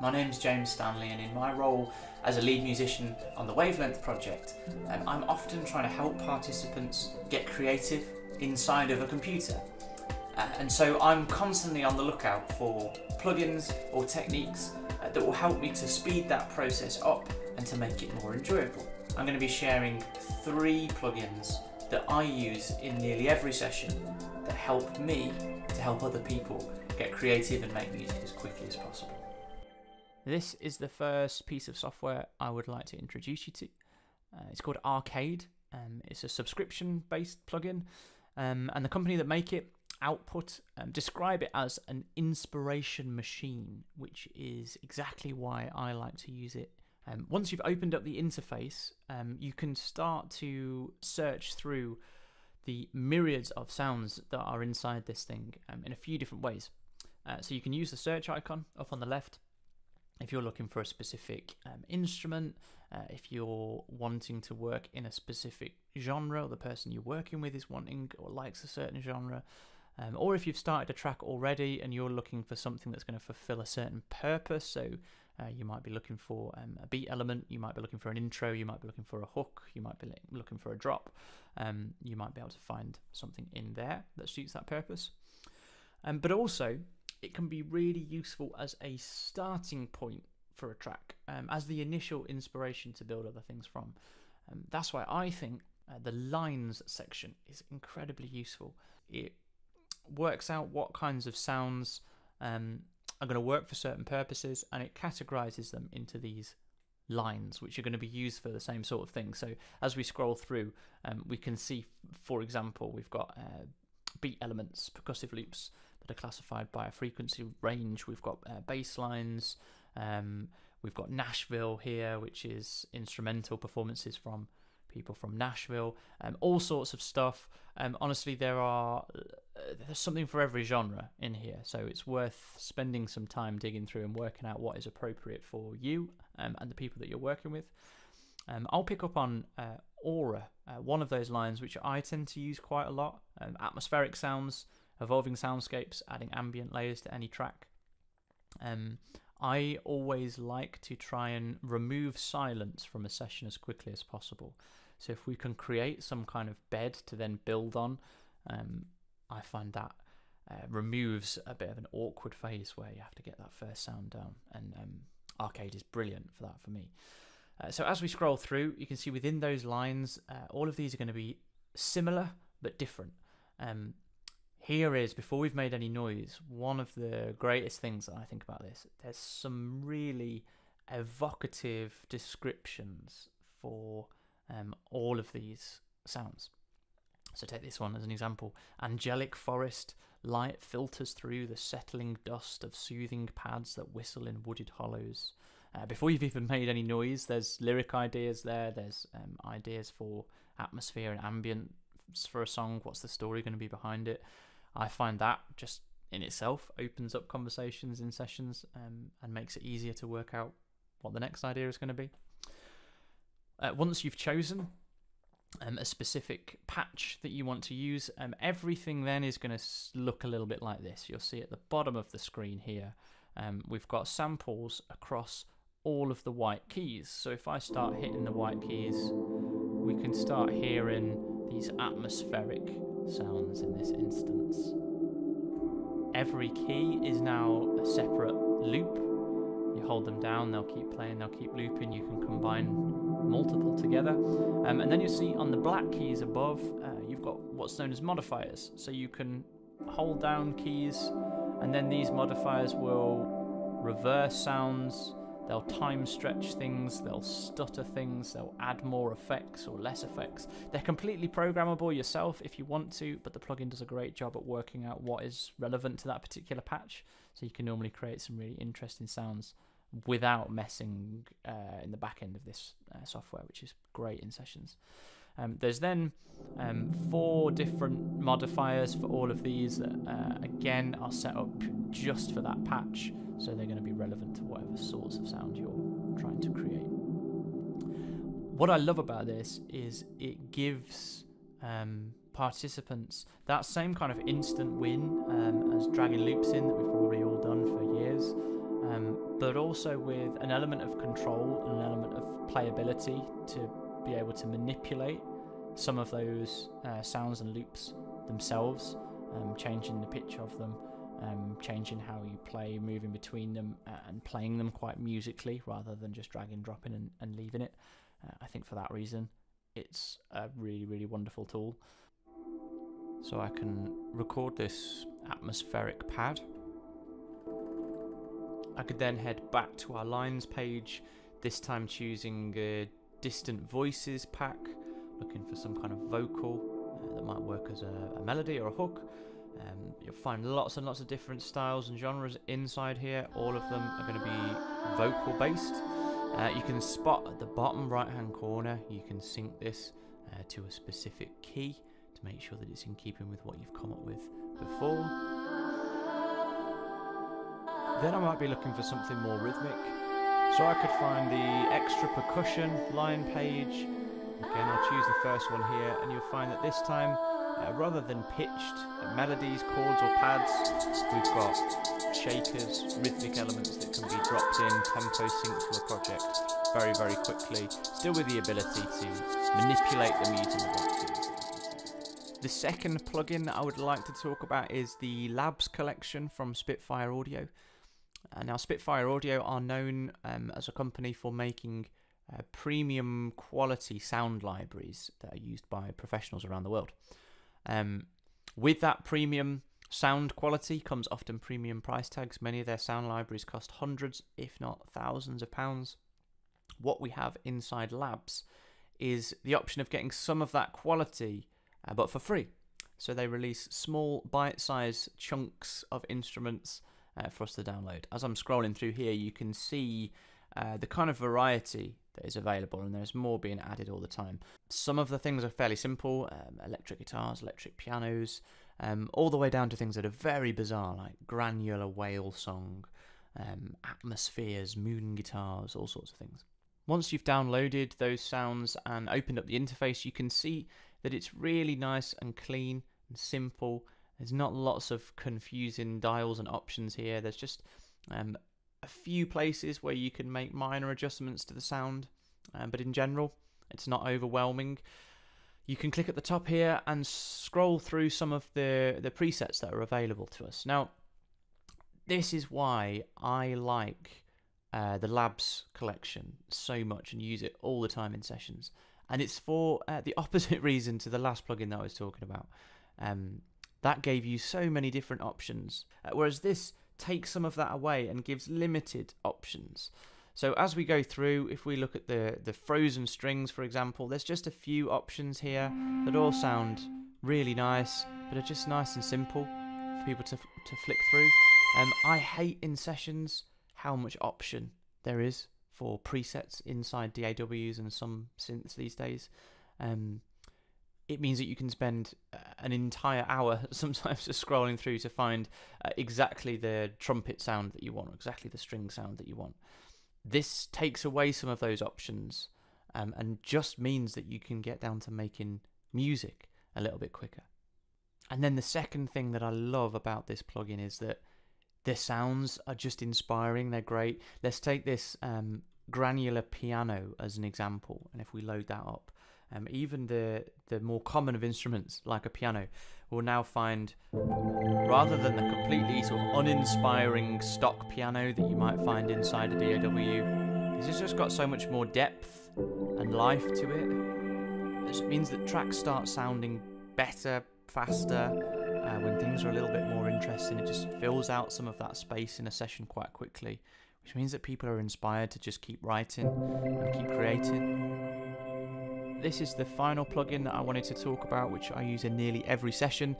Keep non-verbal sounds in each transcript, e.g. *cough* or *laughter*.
My name's James Stanley, and in my role as a lead musician on the Wavelength project, um, I'm often trying to help participants get creative inside of a computer. Uh, and so I'm constantly on the lookout for plugins or techniques uh, that will help me to speed that process up and to make it more enjoyable. I'm going to be sharing three plugins that I use in nearly every session that help me to help other people get creative and make music as quickly as possible. This is the first piece of software I would like to introduce you to. Uh, it's called Arcade. Um, it's a subscription-based plugin, um, and the company that make it, Output, um, describe it as an inspiration machine, which is exactly why I like to use it um, once you've opened up the interface, um, you can start to search through the myriads of sounds that are inside this thing um, in a few different ways. Uh, so you can use the search icon up on the left if you're looking for a specific um, instrument, uh, if you're wanting to work in a specific genre, or the person you're working with is wanting or likes a certain genre, um, or if you've started a track already and you're looking for something that's going to fulfill a certain purpose, so uh, you might be looking for um, a beat element, you might be looking for an intro, you might be looking for a hook, you might be looking for a drop. Um, you might be able to find something in there that suits that purpose. Um, but also, it can be really useful as a starting point for a track, um, as the initial inspiration to build other things from. Um, that's why I think uh, the lines section is incredibly useful. It works out what kinds of sounds um, are going to work for certain purposes and it categorizes them into these lines which are going to be used for the same sort of thing so as we scroll through um, we can see for example we've got uh, beat elements percussive loops that are classified by a frequency range we've got uh, bass lines um, we've got nashville here which is instrumental performances from people from Nashville, um, all sorts of stuff. Um, honestly, there are uh, there's something for every genre in here, so it's worth spending some time digging through and working out what is appropriate for you um, and the people that you're working with. Um, I'll pick up on uh, Aura, uh, one of those lines which I tend to use quite a lot. Um, atmospheric sounds, evolving soundscapes, adding ambient layers to any track. Um, I always like to try and remove silence from a session as quickly as possible. So if we can create some kind of bed to then build on, um, I find that uh, removes a bit of an awkward phase where you have to get that first sound down. And um, Arcade is brilliant for that for me. Uh, so as we scroll through, you can see within those lines, uh, all of these are going to be similar but different. Um, here is, before we've made any noise, one of the greatest things that I think about this. There's some really evocative descriptions for um, all of these sounds. So take this one as an example. Angelic forest, light filters through the settling dust of soothing pads that whistle in wooded hollows. Uh, before you've even *laughs* made any noise, there's lyric ideas there, there's um, ideas for atmosphere and ambient for a song. What's the story going to be behind it? I find that just in itself opens up conversations in sessions um, and makes it easier to work out what the next idea is going to be. Uh, once you've chosen um, a specific patch that you want to use, um, everything then is going to look a little bit like this. You'll see at the bottom of the screen here, um, we've got samples across all of the white keys. So if I start hitting the white keys, we can start hearing these atmospheric sounds in this instance. Every key is now a separate loop. You hold them down, they'll keep playing, they'll keep looping. You can combine multiple together. Um, and then you'll see on the black keys above, uh, you've got what's known as modifiers. So you can hold down keys, and then these modifiers will reverse sounds, They'll time stretch things, they'll stutter things, they'll add more effects or less effects. They're completely programmable yourself if you want to, but the plugin does a great job at working out what is relevant to that particular patch. So you can normally create some really interesting sounds without messing uh, in the back end of this uh, software, which is great in sessions. Um, there's then um, four different modifiers for all of these that, uh, again, are set up just for that patch, so they're going to be relevant to whatever sorts of sound you're trying to create. What I love about this is it gives um, participants that same kind of instant win um, as dragging loops in that we've probably all done for years. Um, but also with an element of control and an element of playability to be able to manipulate some of those uh, sounds and loops themselves, um, changing the pitch of them, um, changing how you play, moving between them, uh, and playing them quite musically rather than just dragging, dropping, and, and leaving it. Uh, I think for that reason, it's a really, really wonderful tool. So I can record this atmospheric pad. I could then head back to our lines page, this time choosing a distant voices pack, looking for some kind of vocal uh, that might work as a, a melody or a hook. Um, you'll find lots and lots of different styles and genres inside here. All of them are going to be vocal based. Uh, you can spot at the bottom right hand corner, you can sync this uh, to a specific key to make sure that it's in keeping with what you've come up with before. Then I might be looking for something more rhythmic. So I could find the extra percussion line page. Again, I'll choose the first one here, and you'll find that this time uh, rather than pitched melodies, chords, or pads, we've got shakers, rhythmic elements that can be dropped in, tempo sync to a project very, very quickly, still with the ability to manipulate them using the music The second plugin that I would like to talk about is the Labs collection from Spitfire Audio. Uh, now, Spitfire Audio are known um, as a company for making uh, premium quality sound libraries that are used by professionals around the world. Um, with that premium sound quality comes often premium price tags. Many of their sound libraries cost hundreds, if not thousands of pounds. What we have inside Labs is the option of getting some of that quality, uh, but for free. So they release small bite sized chunks of instruments uh, for us to download. As I'm scrolling through here, you can see uh, the kind of variety that is available, and there's more being added all the time. Some of the things are fairly simple um, electric guitars, electric pianos, um, all the way down to things that are very bizarre, like granular whale song, um, atmospheres, moon guitars, all sorts of things. Once you've downloaded those sounds and opened up the interface, you can see that it's really nice and clean and simple. There's not lots of confusing dials and options here. There's just um, a few places where you can make minor adjustments to the sound, um, but in general, it's not overwhelming. You can click at the top here and scroll through some of the, the presets that are available to us. Now, this is why I like uh, the Labs collection so much and use it all the time in sessions. And it's for uh, the *laughs* opposite reason to the last plugin that I was talking about. Um, that gave you so many different options, uh, whereas this takes some of that away and gives limited options. So as we go through, if we look at the, the frozen strings, for example, there's just a few options here that all sound really nice, but are just nice and simple for people to, to flick through. Um, I hate in sessions how much option there is for presets inside DAWs and some synths these days. Um, it means that you can spend uh, an entire hour *laughs* sometimes just scrolling through to find uh, exactly the trumpet sound that you want, exactly the string sound that you want. This takes away some of those options um, and just means that you can get down to making music a little bit quicker. And then the second thing that I love about this plugin is that the sounds are just inspiring. They're great. Let's take this um, granular piano as an example. And if we load that up, um, even the the more common of instruments like a piano will now find rather than the completely sort of uninspiring stock piano that you might find inside a DAW, it's just got so much more depth and life to it. It means that tracks start sounding better, faster. Uh, when things are a little bit more interesting, it just fills out some of that space in a session quite quickly, which means that people are inspired to just keep writing and keep creating this is the final plugin that I wanted to talk about, which I use in nearly every session.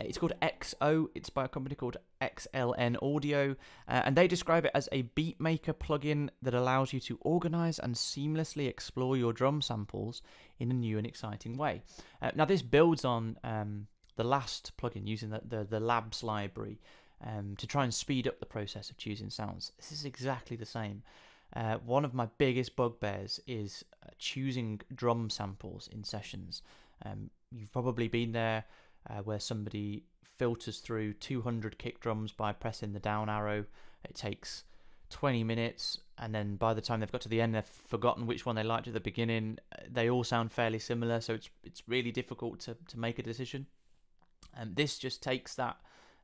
It's called XO. It's by a company called XLN Audio, uh, and they describe it as a beatmaker plugin that allows you to organize and seamlessly explore your drum samples in a new and exciting way. Uh, now, this builds on um, the last plugin using the, the, the Labs library um, to try and speed up the process of choosing sounds. This is exactly the same. Uh, one of my biggest bugbears is uh, choosing drum samples in sessions. Um, you've probably been there uh, where somebody filters through 200 kick drums by pressing the down arrow. It takes 20 minutes, and then by the time they've got to the end, they've forgotten which one they liked at the beginning. They all sound fairly similar, so it's it's really difficult to, to make a decision. And this just takes that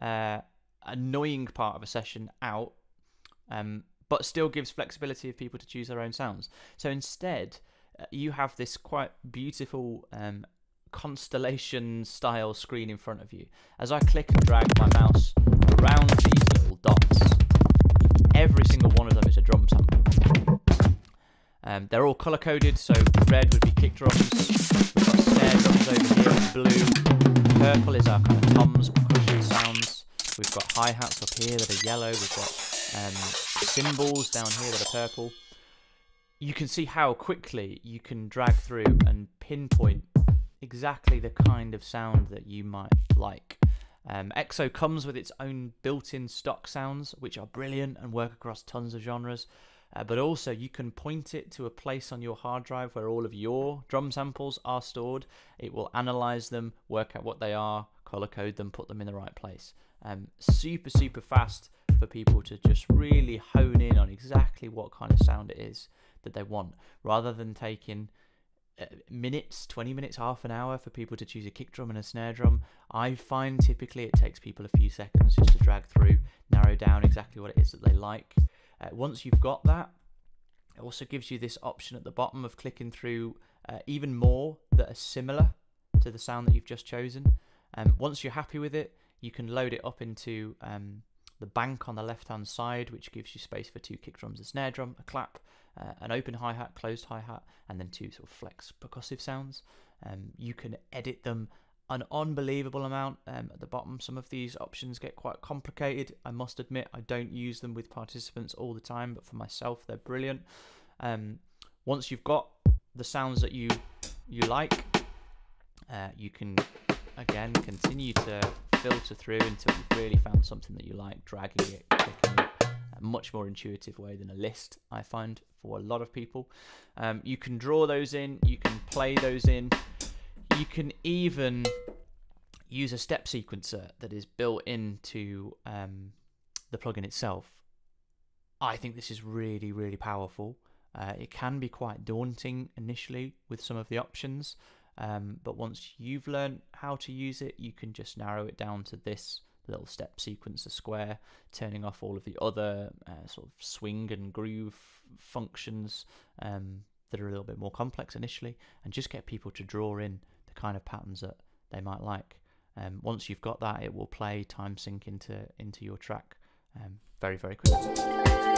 uh, annoying part of a session out, um, but still gives flexibility of people to choose their own sounds. So instead, uh, you have this quite beautiful um, constellation style screen in front of you. As I click and drag my mouse around these little dots, every single one of them is a drum sample. Um, they're all color coded, so red would be kick drums, we've got snare drums over here, blue, purple is our kind of toms percussion sounds, we've got hi hats up here that are yellow, we've got um, cymbals down here that are purple. You can see how quickly you can drag through and pinpoint exactly the kind of sound that you might like. Um, XO comes with its own built-in stock sounds, which are brilliant and work across tons of genres. Uh, but also, you can point it to a place on your hard drive where all of your drum samples are stored. It will analyze them, work out what they are, color code them, put them in the right place. Um, super, super fast for people to just really hone in on exactly what kind of sound it is that they want, rather than taking uh, minutes, 20 minutes, half an hour for people to choose a kick drum and a snare drum. I find typically it takes people a few seconds just to drag through, narrow down exactly what it is that they like. Uh, once you've got that, it also gives you this option at the bottom of clicking through uh, even more that are similar to the sound that you've just chosen. Um, once you're happy with it, you can load it up into um, the bank on the left hand side, which gives you space for two kick drums, a snare drum, a clap, uh, an open hi hat, closed hi hat, and then two sort of flex percussive sounds. Um, you can edit them an unbelievable amount um, at the bottom. Some of these options get quite complicated. I must admit, I don't use them with participants all the time, but for myself, they're brilliant. Um, once you've got the sounds that you you like, uh, you can again continue to filter through until you've really found something that you like, dragging it, clicking it. Much more intuitive way than a list, I find, for a lot of people. Um, you can draw those in, you can play those in, you can even use a step sequencer that is built into um, the plugin itself. I think this is really, really powerful. Uh, it can be quite daunting initially with some of the options, um, but once you've learned how to use it, you can just narrow it down to this little step sequence, sequencer square, turning off all of the other uh, sort of swing and groove functions um, that are a little bit more complex initially, and just get people to draw in the kind of patterns that they might like. Um, once you've got that, it will play time sync into into your track um, very very quickly.